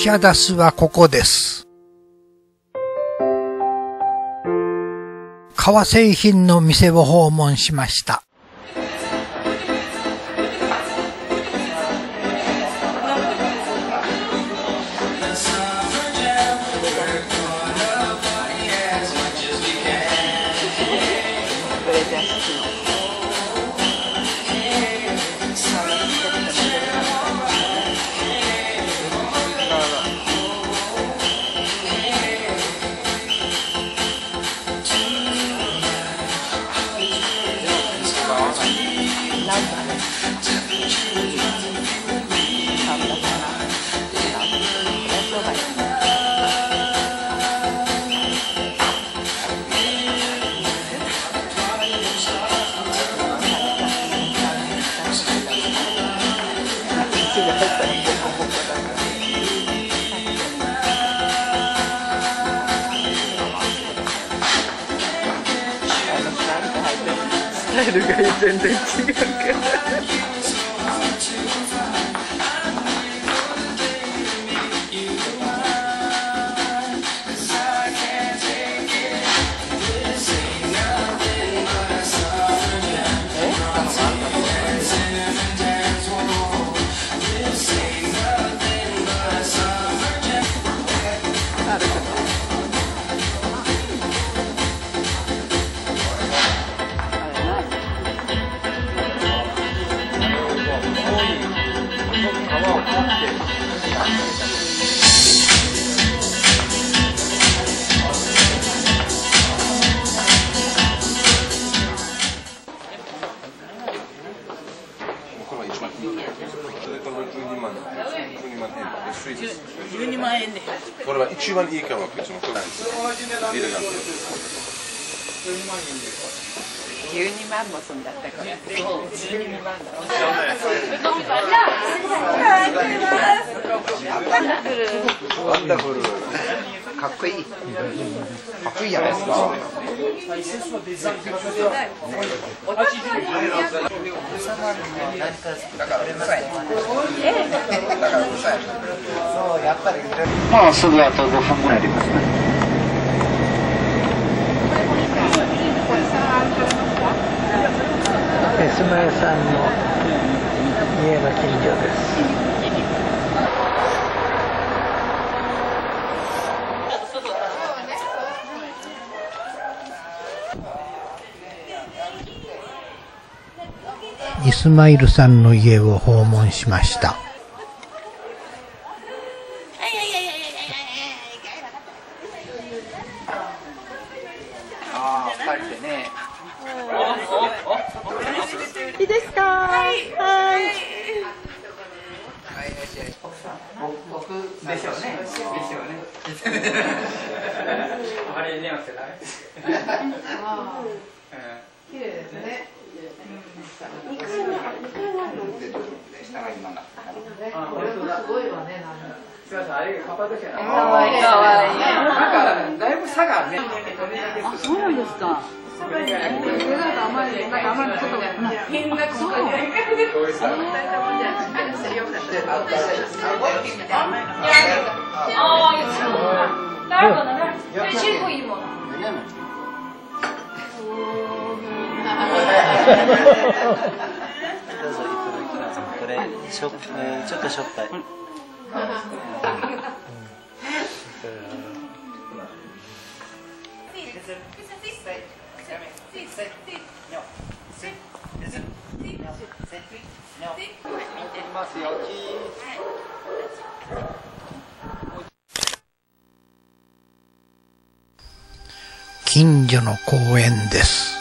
シャダスはここです。革製品の店を訪問しました。ブレザー式のスタルが全然違うから12万12万円で。す12万円でこれは一番いい革靴のこれなんですエレガント12万もすんだ。ったから12万だワンダフルかっこいいかっこいいじゃないですかそうやっぱりもうすぐあと5分ぐらいでますね。エスマヤさんの家の近所です。イスマイルさんの家を訪問しました。いいですか？はい。はい。僕僕でしょうね。でしょうね。あれね忘れ綺麗ですねなこれもすごいわねどうぞいただきます。これ、しょえーちょっとしょっぱい。ますよ近所の公園です。